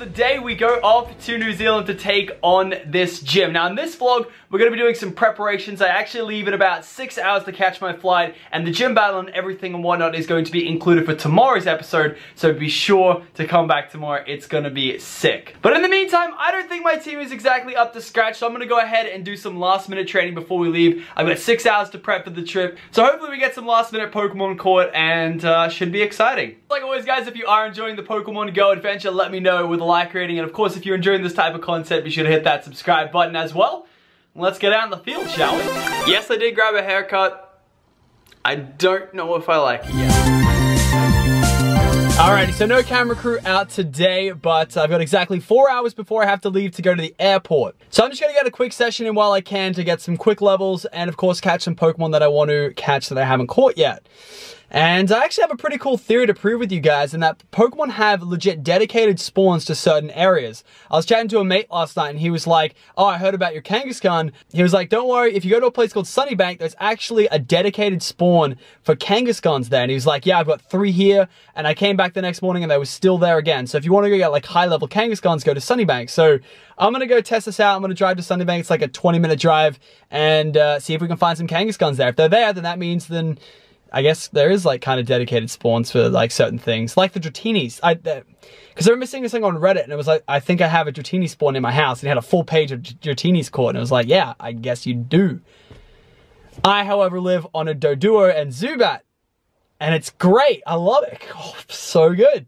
the day we go off to New Zealand to take on this gym. Now in this vlog, we're going to be doing some preparations. I actually leave in about six hours to catch my flight and the gym battle and everything and whatnot is going to be included for tomorrow's episode. So be sure to come back tomorrow. It's going to be sick. But in the meantime, I don't think my team is exactly up to scratch. So I'm going to go ahead and do some last minute training before we leave. I've got six hours to prep for the trip. So hopefully we get some last minute Pokemon caught and uh, should be exciting. Like always guys, if you are enjoying the Pokemon Go adventure, let me know with a like rating. And of course, if you're enjoying this type of content, be sure to hit that subscribe button as well. Let's get out in the field, shall we? Yes, I did grab a haircut. I don't know if I like it yet. Alrighty, so no camera crew out today, but I've got exactly four hours before I have to leave to go to the airport. So I'm just gonna get a quick session in while I can to get some quick levels and of course catch some Pokemon that I want to catch that I haven't caught yet. And I actually have a pretty cool theory to prove with you guys in that Pokemon have legit dedicated spawns to certain areas. I was chatting to a mate last night and he was like, oh, I heard about your Kangaskhan. He was like, don't worry, if you go to a place called Sunnybank, there's actually a dedicated spawn for Kangaskhan's there. And he was like, yeah, I've got three here. And I came back the next morning and they were still there again. So if you want to go get like high level Kangaskhan's, go to Sunnybank. So I'm going to go test this out. I'm going to drive to Sunnybank. It's like a 20 minute drive and uh, see if we can find some Kangaskhan's there. If they're there, then that means then I guess there is like kind of dedicated spawns for like certain things, like the Dratinis. I because I remember seeing this thing on Reddit and it was like, I think I have a Dratini spawn in my house and it had a full page of Dratinis caught and it was like, yeah, I guess you do. I, however, live on a Doduo and Zubat and it's great. I love it. Oh, so good.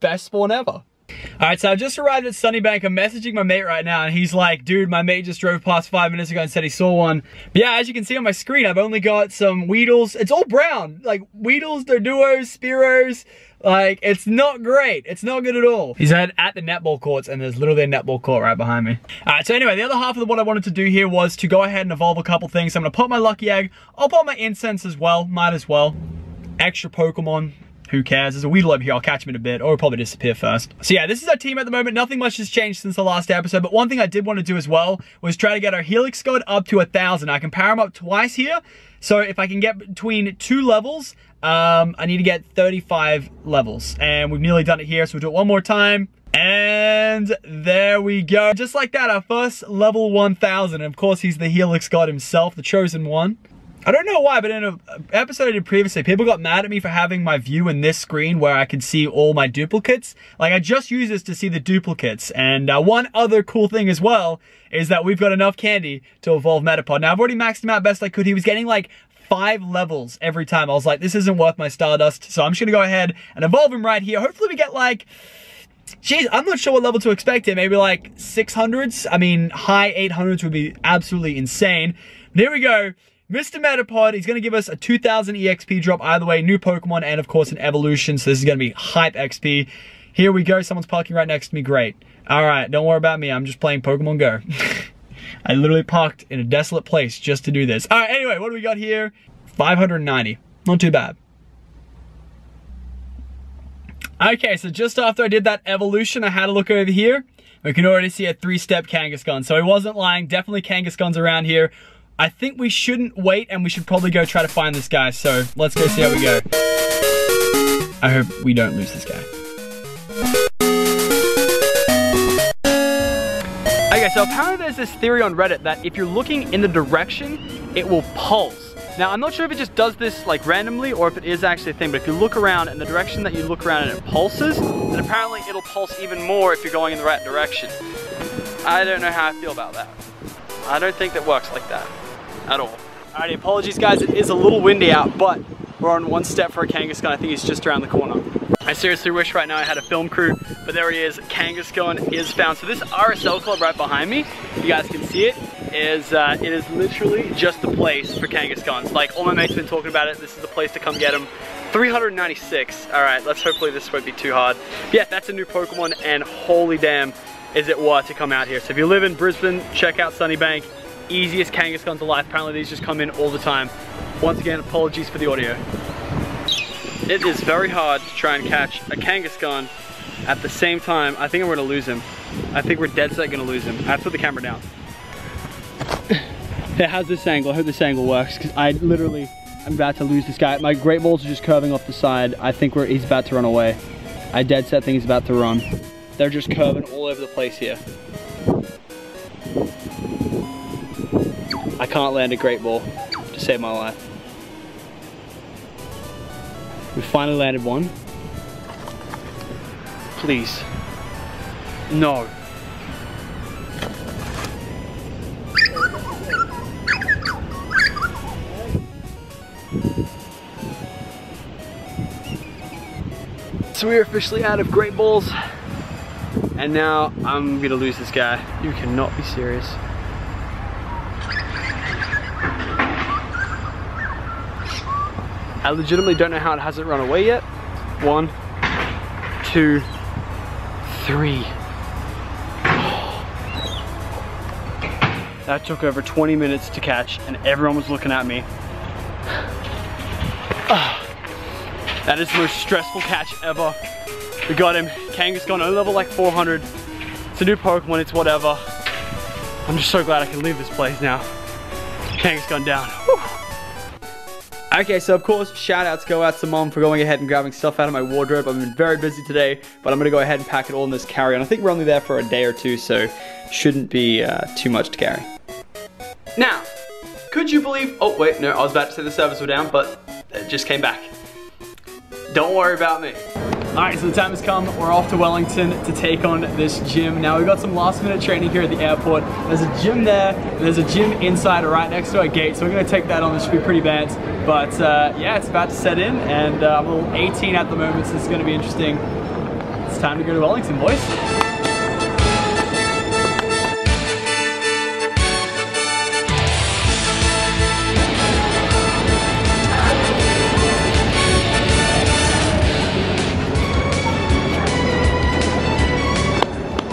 Best spawn ever. All right, so I just arrived at Sunnybank. I'm messaging my mate right now, and he's like, dude, my mate just drove past five minutes ago and said he saw one. But yeah, as you can see on my screen, I've only got some Weedles. It's all brown. Like, Weedles, Doduos, Spearows. Like, it's not great. It's not good at all. He's at, at the netball courts, and there's literally a netball court right behind me. All right, so anyway, the other half of what I wanted to do here was to go ahead and evolve a couple things. So I'm going to pop my Lucky Egg. I'll pop my Incense as well. Might as well. Extra Pokemon who cares? There's a Weedle over here. I'll catch him in a bit, or he'll probably disappear first. So yeah, this is our team at the moment. Nothing much has changed since the last episode, but one thing I did want to do as well was try to get our Helix God up to a 1,000. I can power him up twice here, so if I can get between two levels, um, I need to get 35 levels. And we've nearly done it here, so we'll do it one more time. And there we go. Just like that, our first level 1000. And of course, he's the Helix God himself, the chosen one. I don't know why, but in an episode I did previously, people got mad at me for having my view in this screen where I could see all my duplicates. Like, I just use this to see the duplicates. And uh, one other cool thing as well is that we've got enough candy to evolve Metapod. Now, I've already maxed him out best I could. He was getting like five levels every time. I was like, this isn't worth my Stardust. So I'm just to go ahead and evolve him right here. Hopefully we get like... Jeez, I'm not sure what level to expect here. Maybe like 600s? I mean, high 800s would be absolutely insane. There we go. Mr. Metapod, he's going to give us a 2000 EXP drop either way, new Pokemon, and of course an evolution, so this is going to be hype XP. Here we go, someone's parking right next to me, great. Alright, don't worry about me, I'm just playing Pokemon Go. I literally parked in a desolate place just to do this. Alright, anyway, what do we got here? 590, not too bad. Okay, so just after I did that evolution, I had a look over here. We can already see a three-step Kangaskhan, so he wasn't lying, definitely Kangaskhan's around here. I think we shouldn't wait and we should probably go try to find this guy. So let's go see how we go. I hope we don't lose this guy. Okay, so apparently there's this theory on Reddit that if you're looking in the direction, it will pulse. Now, I'm not sure if it just does this like randomly or if it is actually a thing, but if you look around in the direction that you look around and it pulses, then apparently it'll pulse even more if you're going in the right direction. I don't know how I feel about that. I don't think that works like that at all. Alrighty, apologies guys, it is a little windy out, but we're on one step for a Kangaskhan. I think he's just around the corner. I seriously wish right now I had a film crew, but there he is. Kangaskhan is found. So this RSL club right behind me, you guys can see it, is uh, it is literally just the place for Kangaskhan's. Like all my mates have been talking about it. This is the place to come get them. 396. All right, let's hopefully this won't be too hard. But yeah, that's a new Pokemon and holy damn, is it worth to come out here. So if you live in Brisbane, check out Sunnybank easiest Kangaskhan's alive. Apparently these just come in all the time. Once again, apologies for the audio. It is very hard to try and catch a Kangaskhan at the same time. I think I'm gonna lose him. I think we're dead set gonna lose him. I have to put the camera down. yeah, how's this angle? I hope this angle works because I literally, I'm about to lose this guy. My great balls are just curving off the side. I think we're, he's about to run away. I dead set think he's about to run. They're just curving all over the place here. I can't land a great ball to save my life. We finally landed one. Please. No. So we're officially out of great balls. And now I'm gonna lose this guy. You cannot be serious. I legitimately don't know how it hasn't run away yet. One, two, three. That took over 20 minutes to catch and everyone was looking at me. That is the most stressful catch ever. We got him. Kangaskhan only level like 400. It's a new Pokemon, it's whatever. I'm just so glad I can leave this place now. Kangaskhan down. Whew. Okay, so of course, shout outs go out to mom for going ahead and grabbing stuff out of my wardrobe. I've been very busy today, but I'm gonna go ahead and pack it all in this carry-on. I think we're only there for a day or two, so shouldn't be uh, too much to carry. Now, could you believe, oh wait, no, I was about to say the servers were down, but it just came back. Don't worry about me. All right, so the time has come. We're off to Wellington to take on this gym. Now, we've got some last minute training here at the airport. There's a gym there, there's a gym inside right next to our gate, so we're gonna take that on. This should be pretty bad. But uh, yeah, it's about to set in, and uh, I'm a little 18 at the moment, so it's gonna be interesting. It's time to go to Wellington, boys.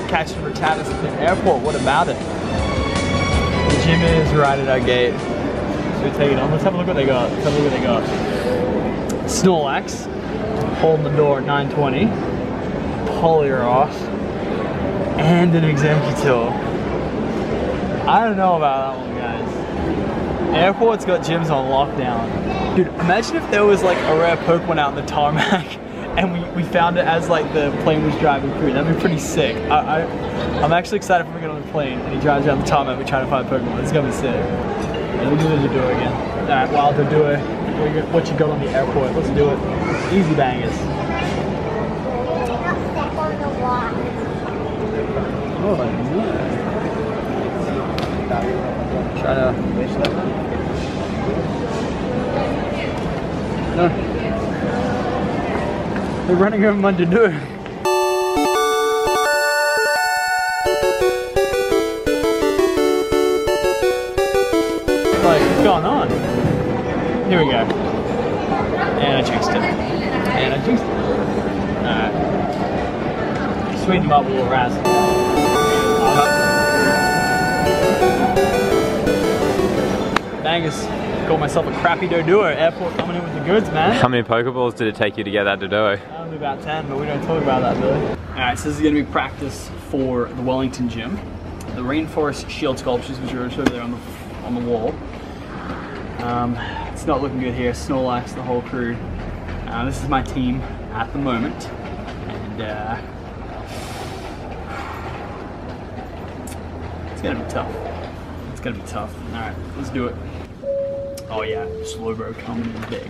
catching Rattatas at the airport. What about it? The gym is right at our gate. Let's have a look what they got. Let's have a look what they got. Snorlax, holding the door at 920. Poliwrath, and an Exeggutor. I don't know about that one, guys. Airport's got gyms on lockdown. Dude, imagine if there was like a rare Pokemon out in the tarmac and we, we found it as like the plane was driving through. That'd be pretty sick. I, I, I'm actually excited if we get on the plane and he drives around the tarmac we try to find Pokemon. It's gonna be sick. Yeah, we do the Doduo again. Alright, well the what you, what you got on the airport, let's do it. Easy bangers. Do. Oh, nice. Try to... No. They're running over my Doduo. Like, And I jinxed it. Alright. Sweeten them up with a little. Bangers. Got myself a crappy Doduo. Airport coming in with the goods, man. How many Pokeballs did it take you to get that Doduo? Only about 10, but we don't talk about that, Billy. Alright, so this is going to be practice for the Wellington gym. The Rainforest Shield sculptures, which are over there on the, on the wall. Um, it's not looking good here. Snorlax, the whole crew. Uh, this is my team at the moment. And uh, it's to be tough. It's to be tough. Alright, let's do it. Oh yeah, Slowbro coming in big.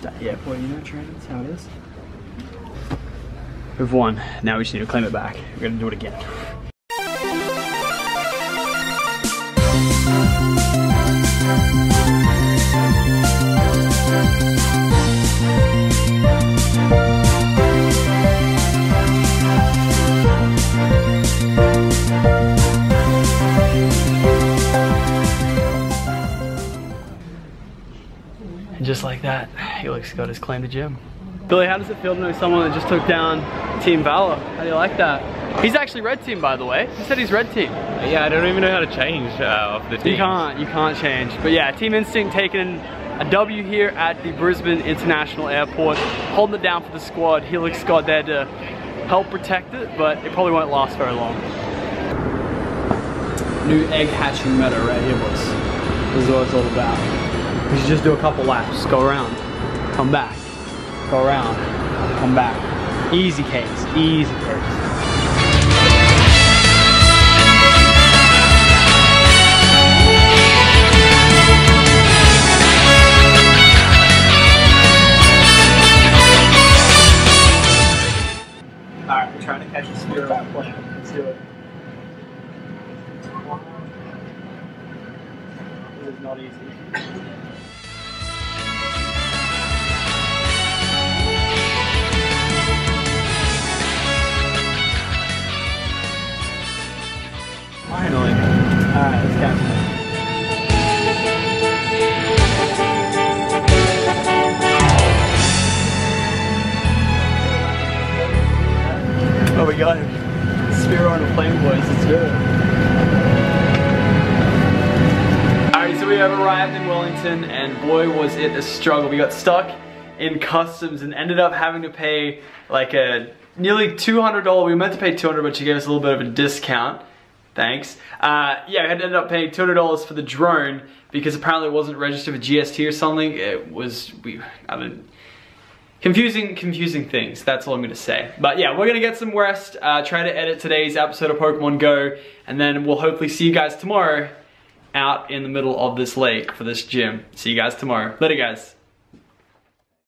The airport, you know, training, that's how it is. We've won, now we just need to claim it back. We're gonna do it again. Like that, Helix got his claim to gym. Billy, how does it feel to know someone that just took down Team Valor? How do you like that? He's actually red team, by the way. He said he's red team. Yeah, I don't even know how to change uh, off the team. You can't, you can't change. But yeah, Team Instinct taking a W here at the Brisbane International Airport, holding it down for the squad. Helix got there to help protect it, but it probably won't last very long. New egg hatching meta right here, boys. This is what it's all about. You should just do a couple laps, go around, come back, go around, come back. Easy case, easy case. Alright, we're trying to catch a Spearow plane. Let's do it. Is not easy. Finally. Alright, let's catch. Oh, we got him. Spearow a plane, boys. Let's do it. Have arrived in Wellington, and boy, was it a struggle. We got stuck in customs and ended up having to pay like a nearly $200. We meant to pay 200, but she gave us a little bit of a discount. Thanks. Uh, yeah, we had to end up paying $200 for the drone because apparently it wasn't registered with GST or something. It was, we, I don't confusing confusing things that's all i'm gonna say but yeah we're gonna get some rest uh, try to edit today's episode of pokemon go and then we'll hopefully see you guys tomorrow out in the middle of this lake for this gym. See you guys tomorrow. Later guys